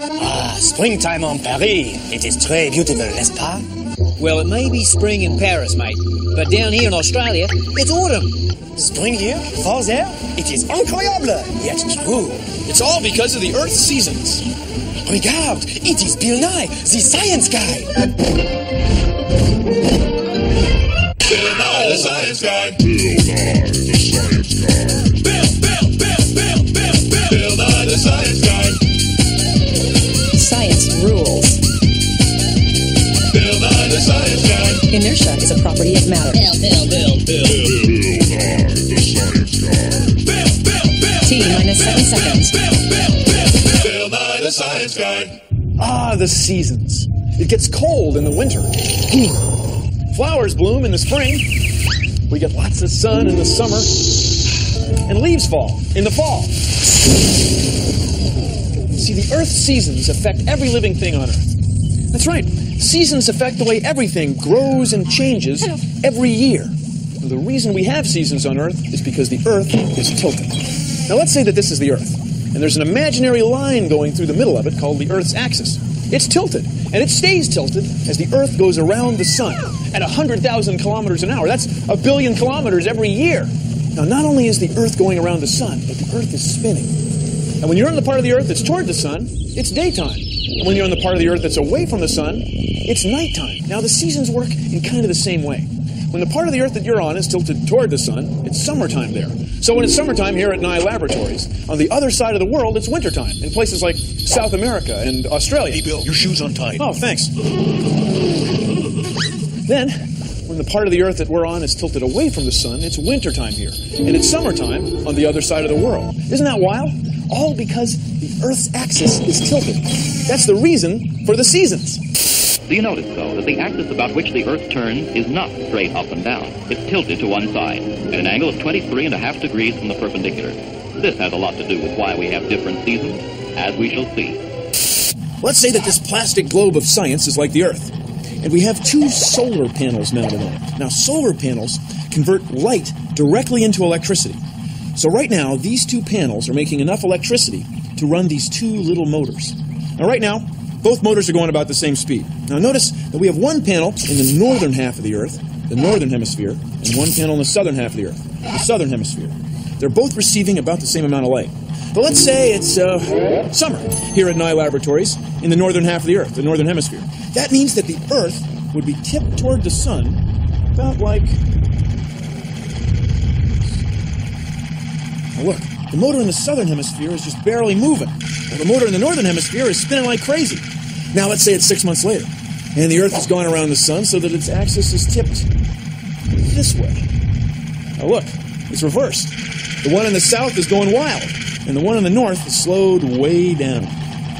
Ah, springtime on Paris. It is très beautiful, n'est-ce pas? Well, it may be spring in Paris, mate, but down here in Australia, it's autumn. Spring here, fall there. It is incroyable. Yes, true. It's all because of the Earth's seasons. Regard, it is Bill Nye, the science guy. Bill Nye, the science guy. Bill Nye, Inertia is a property of matter. Bill, Bill, Bill, Bill. Bill Nye, the science guy. Bill, Bill, Bill. T minus seven seconds. Bill, Bill, Bill. Bill Nye, the science guy. Ah, the seasons. It gets cold in the winter. Flowers bloom in the spring. We get lots of sun in the summer. And leaves fall in the fall. See, the Earth's seasons affect every living thing on Earth. That's right. Seasons affect the way everything grows and changes every year. The reason we have seasons on Earth is because the Earth is tilted. Now, let's say that this is the Earth, and there's an imaginary line going through the middle of it called the Earth's axis. It's tilted, and it stays tilted as the Earth goes around the Sun at 100,000 kilometers an hour. That's a billion kilometers every year. Now, not only is the Earth going around the Sun, but the Earth is spinning. And when you're on the part of the Earth that's toward the Sun, it's daytime. And when you're on the part of the Earth that's away from the Sun, it's nighttime. Now, the seasons work in kind of the same way. When the part of the Earth that you're on is tilted toward the Sun, it's summertime there. So when it's summertime here at Nye Laboratories, on the other side of the world, it's wintertime in places like South America and Australia. Hey, Bill, your shoes untied. Oh, thanks. Then, when the part of the Earth that we're on is tilted away from the sun, it's wintertime here. And it's summertime on the other side of the world. Isn't that wild? All because Earth's axis is tilted. That's the reason for the seasons. Do you notice, though, that the axis about which the Earth turns is not straight up and down? It's tilted to one side, at an angle of 23 and a half degrees from the perpendicular. This has a lot to do with why we have different seasons, as we shall see. Let's say that this plastic globe of science is like the Earth, and we have two solar panels mounted on it. Now, solar panels convert light directly into electricity. So, right now, these two panels are making enough electricity to run these two little motors. Now, right now, both motors are going about the same speed. Now, notice that we have one panel in the northern half of the Earth, the northern hemisphere, and one panel in the southern half of the Earth, the southern hemisphere. They're both receiving about the same amount of light. But let's say it's uh, summer here at Nye Laboratories in the northern half of the Earth, the northern hemisphere. That means that the Earth would be tipped toward the sun about like. Now look, the motor in the southern hemisphere is just barely moving, while the motor in the northern hemisphere is spinning like crazy. Now let's say it's six months later, and the Earth is going around the sun so that its axis is tipped this way. Now look, it's reversed. The one in the south is going wild, and the one in the north is slowed way down.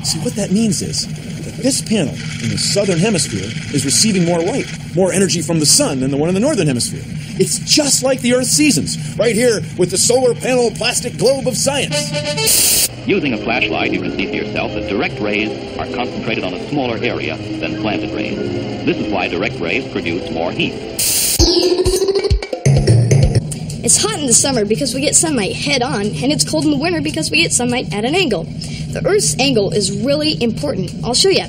See, what that means is that this panel in the southern hemisphere is receiving more light, more energy from the sun than the one in the northern hemisphere. It's just like the Earth's seasons, right here with the solar panel plastic globe of science. Using a flashlight, you can see for yourself that direct rays are concentrated on a smaller area than slanted rays. This is why direct rays produce more heat. It's hot in the summer because we get sunlight head on, and it's cold in the winter because we get sunlight at an angle. The Earth's angle is really important. I'll show you.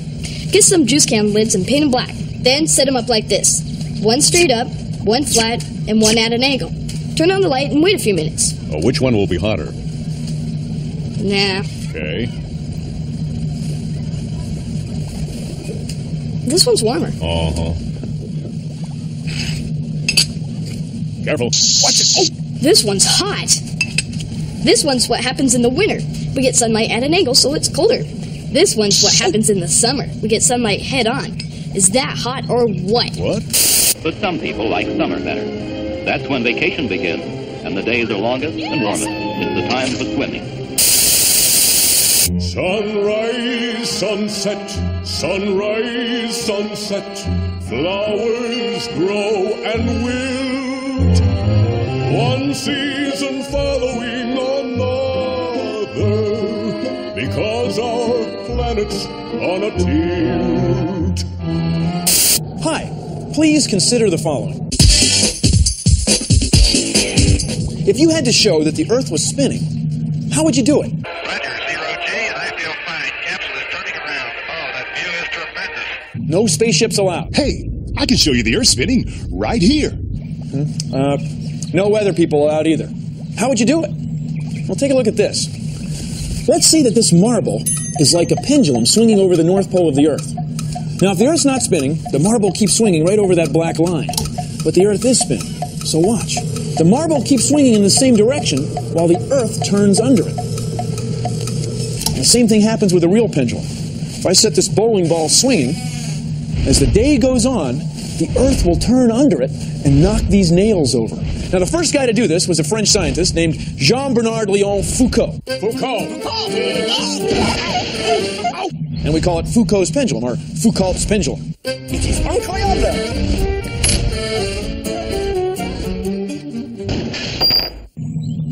Get some juice can lids and paint them black. Then set them up like this one straight up, one flat, and one at an angle. Turn on the light and wait a few minutes. Oh, which one will be hotter? Nah, Okay. this one's warmer. Uh huh. Careful. Watch it. Oh! This one's hot. This one's what happens in the winter. We get sunlight at an angle, so it's colder. This one's what happens in the summer. We get sunlight head on. Is that hot or what? What? But some people like summer better. That's when vacation begins, and the days are longest and warmest. It's the time for swimming. Sunrise, sunset, sunrise, sunset. Flowers grow and wilt. One season following another. Because our planet's on a tilt please consider the following. If you had to show that the Earth was spinning, how would you do it? Roger, zero G, and I feel fine. Capsule is turning around. Oh, that view is tremendous. No spaceships allowed. Hey, I can show you the Earth spinning right here. Hmm? Uh, no weather people allowed either. How would you do it? Well, take a look at this. Let's see that this marble is like a pendulum swinging over the north pole of the Earth. Now, if the Earth's not spinning, the marble keeps swinging right over that black line. But the Earth is spinning. So watch. The marble keeps swinging in the same direction while the Earth turns under it. And the same thing happens with a real pendulum. If I set this bowling ball swinging, as the day goes on, the Earth will turn under it and knock these nails over. Now, the first guy to do this was a French scientist named Jean Bernard Leon Foucault. Foucault. And we call it Foucault's pendulum or Foucault's pendulum. It is incroyable.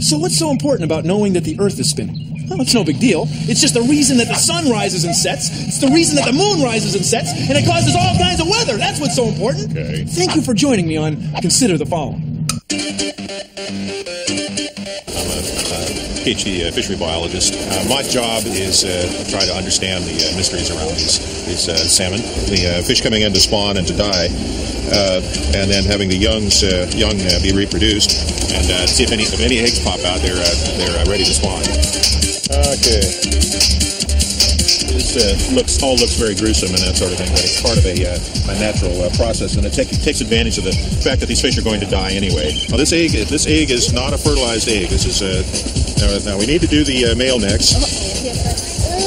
So, what's so important about knowing that the Earth is spinning? Well, it's no big deal. It's just the reason that the sun rises and sets. It's the reason that the moon rises and sets, and it causes all kinds of weather. That's what's so important. Okay. Thank you for joining me on Consider the Following. PhD uh, fishery biologist. Uh, my job is uh, to try to understand the uh, mysteries around these, these uh, salmon. The uh, fish coming in to spawn and to die, uh, and then having the youngs uh, young uh, be reproduced, and uh, see if any if any eggs pop out, they're uh, they're uh, ready to spawn. Okay. This uh, looks all looks very gruesome and that sort of thing, but it's part of a, uh, a natural uh, process, and it take, takes advantage of the fact that these fish are going to die anyway. Now, this egg this egg is not a fertilized egg. This is a now, now we need to do the uh, male next.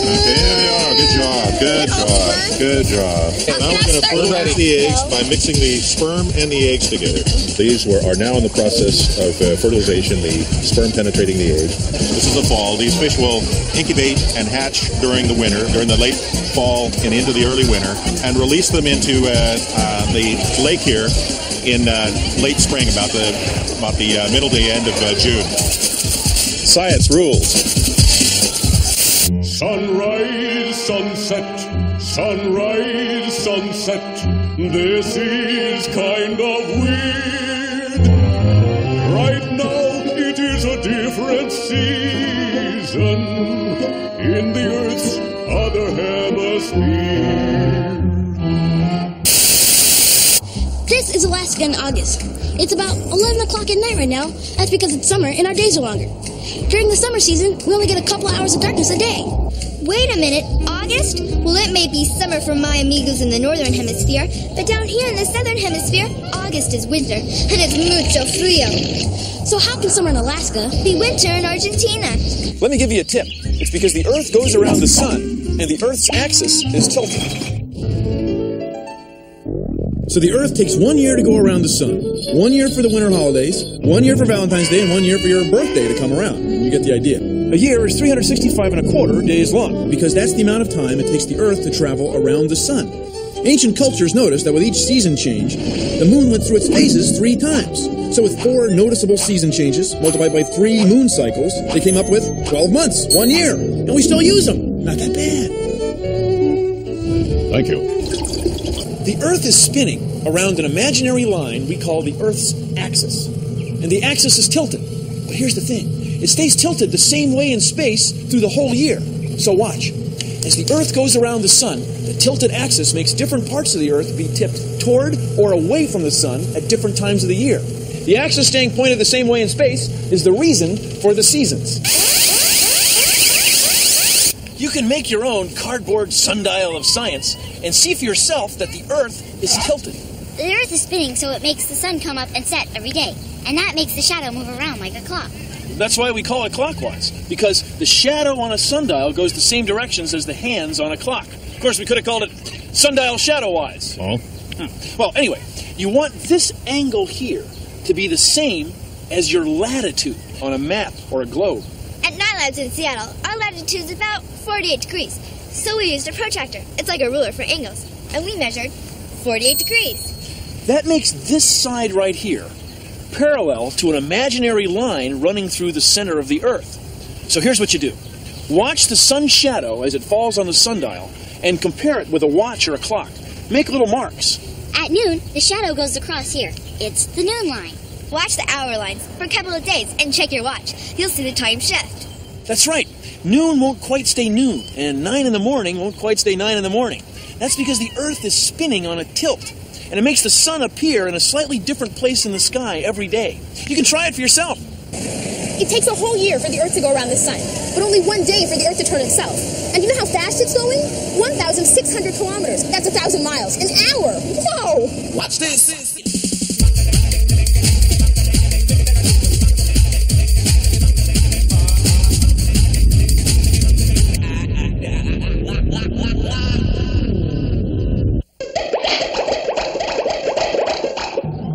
Okay, there we are. Good job. Good job. Good job. Now we're going to fertilize the eggs by mixing the sperm and the eggs together. These were, are now in the process of uh, fertilization, the sperm penetrating the egg. This is the fall. These fish will incubate and hatch during the winter, during the late fall and into the early winter, and release them into uh, uh, the lake here in uh, late spring, about the about the uh, middle to end of uh, June. Science rules. Sunrise, sunset, sunrise, sunset. This is kind of weird. Right now, it is a different season Alaska in August. It's about 11 o'clock at night right now. That's because it's summer and our days are longer. During the summer season, we only get a couple hours of darkness a day. Wait a minute, August? Well, it may be summer for my amigos in the northern hemisphere, but down here in the southern hemisphere, August is winter, and it's mucho frio. So how can summer in Alaska Be winter in Argentina. Let me give you a tip. It's because the Earth goes around the sun, and the Earth's axis is tilted. So the Earth takes one year to go around the sun, one year for the winter holidays, one year for Valentine's Day, and one year for your birthday to come around. You get the idea. A year is 365 and a quarter days long, because that's the amount of time it takes the Earth to travel around the sun. Ancient cultures noticed that with each season change, the moon went through its phases three times. So with four noticeable season changes, multiplied by three moon cycles, they came up with 12 months, one year. And we still use them. Not that bad. Thank you. The Earth is spinning around an imaginary line we call the Earth's axis. And the axis is tilted. But here's the thing it stays tilted the same way in space through the whole year. So watch. As the Earth goes around the sun, the tilted axis makes different parts of the Earth be tipped toward or away from the sun at different times of the year. The axis staying pointed the same way in space is the reason for the seasons. You can make your own cardboard sundial of science and see for yourself that the Earth is tilted. The Earth is spinning, so it makes the sun come up and set every day, and that makes the shadow move around like a clock. That's why we call it clockwise, because the shadow on a sundial goes the same directions as the hands on a clock. Of course, we could have called it sundial shadowwise. Oh? Hmm. Well, anyway, you want this angle here to be the same as your latitude on a map or a globe. At Nye Labs in Seattle, our latitude is about 48 degrees, so we used a protractor. It's like a ruler for angles, and we measured 48 degrees. That makes this side right here parallel to an imaginary line running through the center of the Earth. So here's what you do watch the sun's shadow as it falls on the sundial and compare it with a watch or a clock. Make little marks. At noon, the shadow goes across here. It's the noon line. Watch the hour lines for a couple of days and check your watch. You'll see the time shift. That's right. Noon won't quite stay noon, and 9 in the morning won't quite stay 9 in the morning. That's because the Earth is spinning on a tilt, and it makes the sun appear in a slightly different place in the sky every day. You can try it for yourself. It takes a whole year for the Earth to go around the sun, but only one day for the Earth to turn itself. And you know how fast it's going? 1,600 kilometers. That's a thousand miles. An hour. Whoa! Watch this.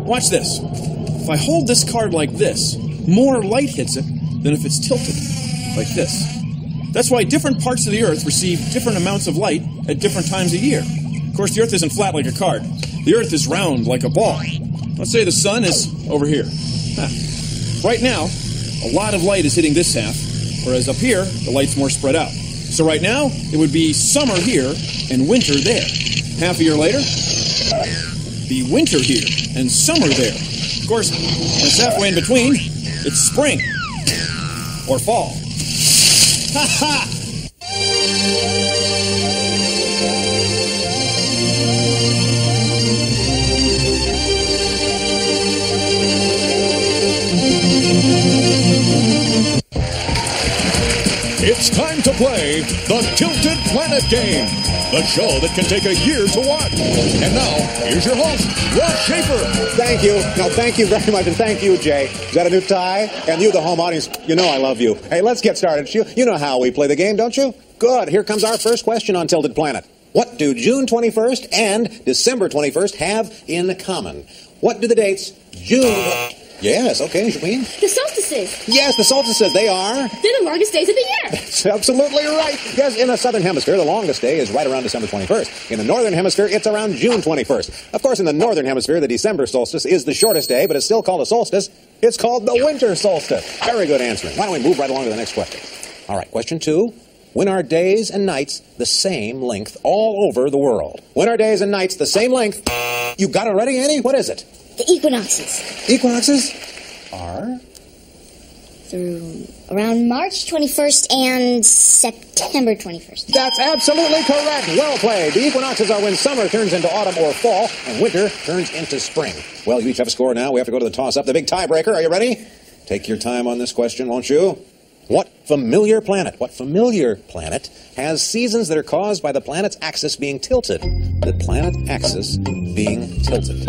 Watch this. If I hold this card like this, more light hits it than if it's tilted, like this. That's why different parts of the Earth receive different amounts of light at different times a year. Of course, the Earth isn't flat like a card. The Earth is round like a ball. Let's say the sun is over here. Huh. Right now, a lot of light is hitting this half, whereas up here, the light's more spread out. So right now, it would be summer here and winter there. Half a year later, be winter here and summer there. Of course, it's halfway in between, it's spring or fall. Ha ha! It's time play the Tilted Planet Game, the show that can take a year to watch. And now, here's your host, Ross Shafer. Thank you. No, thank you very much, and thank you, Jay. Is that a new tie? And you, the home audience, you know I love you. Hey, let's get started. You, you know how we play the game, don't you? Good. Here comes our first question on Tilted Planet. What do June 21st and December 21st have in common? What do the dates June... Yes, okay, Queen. The solstices. Yes, the solstices, they are. They're the longest days of the year. That's absolutely right. Yes, in the southern hemisphere, the longest day is right around December 21st. In the northern hemisphere, it's around June 21st. Of course, in the northern hemisphere, the December solstice is the shortest day, but it's still called a solstice. It's called the winter solstice. Very good answering. Why don't we move right along to the next question? All right, question two. When are days and nights the same length all over the world? When are days and nights the same length? You got it ready, Annie? What is it? The equinoxes. Equinoxes are Through around March 21st and September 21st. That's absolutely correct. Well played. The equinoxes are when summer turns into autumn or fall and winter turns into spring. Well, you each have a score now. We have to go to the toss up, the big tiebreaker. Are you ready? Take your time on this question, won't you? What familiar planet, what familiar planet has seasons that are caused by the planet's axis being tilted? The planet axis being tilted.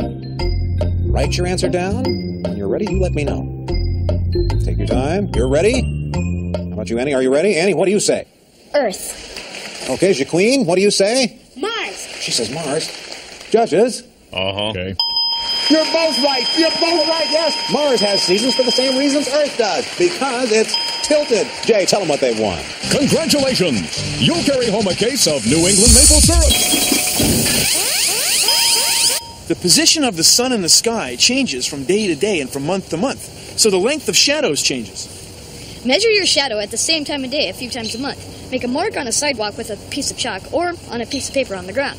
Write your answer down. When you're ready, you let me know. Take your time. You're ready? How about you, Annie? Are you ready? Annie, what do you say? Earth. Okay, Jaqueen, what do you say? Mars. She says Mars. Judges? Uh huh. Okay. You're both right. You're both right, yes. Mars has seasons for the same reasons Earth does, because it's tilted. Jay, tell them what they won. Congratulations! You'll carry home a case of New England maple syrup. The position of the sun in the sky changes from day to day and from month to month, so the length of shadows changes. Measure your shadow at the same time of day a few times a month. Make a mark on a sidewalk with a piece of chalk or on a piece of paper on the ground.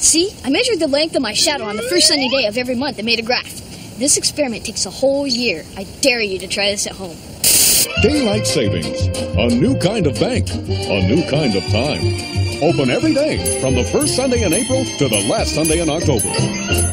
See, I measured the length of my shadow on the first sunny day of every month and made a graph. This experiment takes a whole year. I dare you to try this at home. Daylight savings. A new kind of bank. A new kind of time. Open every day from the first Sunday in April to the last Sunday in October.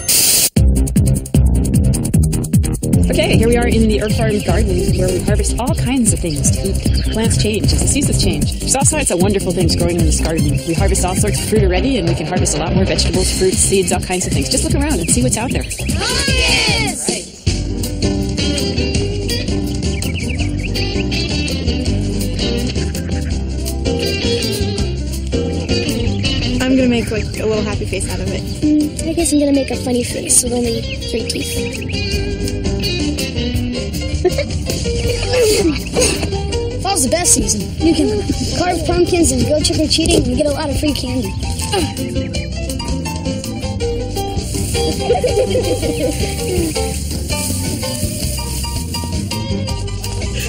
Okay, here we are in the Earth Farm garden where we harvest all kinds of things to eat. Plants change as the seasons change. There's all sorts of wonderful things growing in this garden. We harvest all sorts of fruit already, and we can harvest a lot more vegetables, fruits, seeds, all kinds of things. Just look around and see what's out there. I'm gonna make like a little happy face out of it. Mm, I guess I'm gonna make a funny face with only three teeth. The best season. You can carve pumpkins and go trick or treating and get a lot of free candy.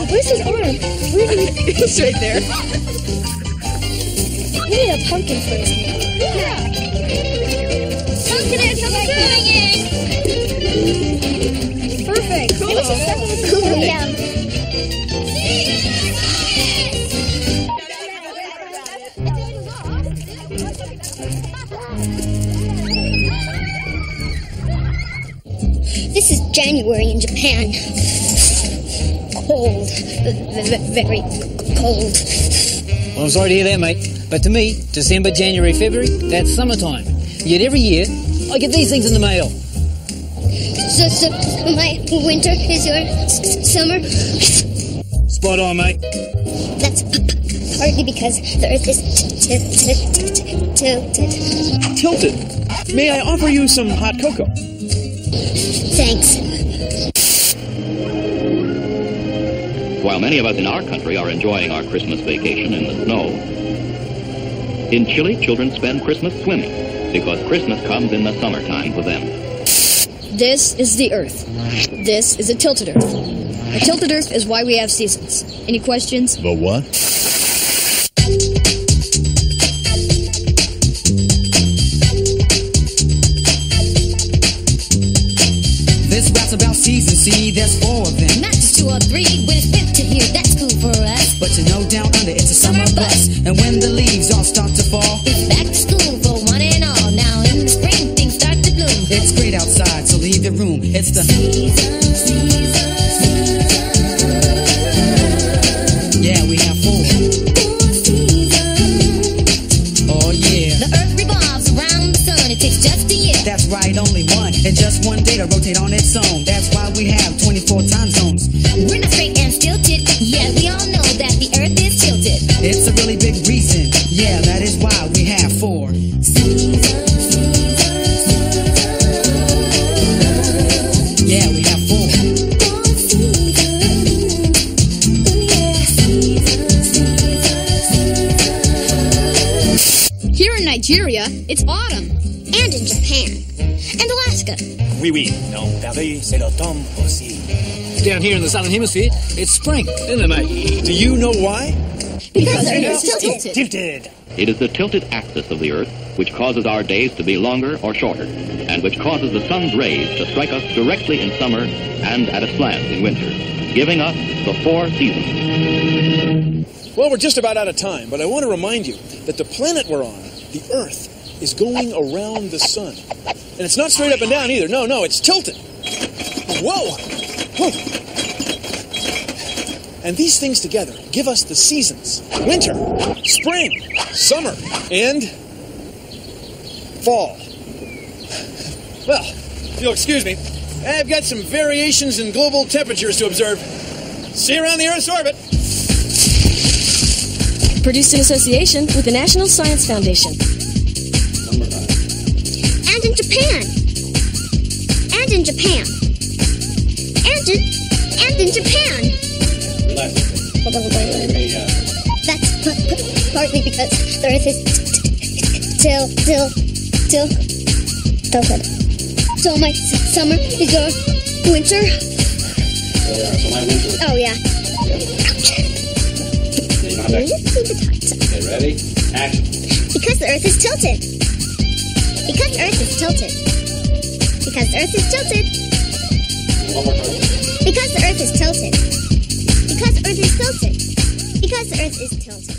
Where's his arm? It's right there. We need a pumpkin for his. Yeah. Pumpkin is coming. Perfect. Cool. Yeah. Japan. Cold. V- v- very cold. Well, I'm sorry to hear that, mate. But to me, December, January, February, that's summertime. Yet every year, I get these things in the mail. So, so my winter is your summer. Spot on, mate. That's partly because the Earth is tilted. Tilted. May I offer you some hot cocoa? Thanks. While many of us in our country are enjoying our Christmas vacation in the snow, in Chile, children spend Christmas swimming because Christmas comes in the summertime for them. This is the Earth. This is a tilted Earth. A tilted Earth is why we have seasons. Any questions? The what? Nigeria, it's autumn. And in Japan. And Alaska. Oui, oui. Non, Paris, c'est l'automne aussi. Down here in the southern hemisphere, it's spring, isn't it, mate? Do you know why? Because the earth is tilted. Tilted. It is the tilted axis of the Earth which causes our days to be longer or shorter, and which causes the sun's rays to strike us directly in summer and at a slant in winter, giving us the four seasons. Well, we're just about out of time, but I want to remind you that the planet we're on, the Earth, is going around the sun. And it's not straight up and down either. No, no, it's tilted. Whoa! Whoa! And these things together give us the seasons winter, spring, summer, and fall. Well, if you'll excuse me, I've got some variations in global temperatures to observe. See you around the Earth's orbit. Produced in association with the National Science Foundation. And in Japan. And in Japan. And in, and in Japan. That's p- p- partly because the Earth is t- t- till, till, till, tilted. So my summer is your winter. Oh yeah. Okay, ready? Action. Because the Earth is tilted. Because the Earth is tilted. Because the Earth is tilted. One more time. Because the Earth is tilted. Because the Earth is tilted. Because the Earth is tilted.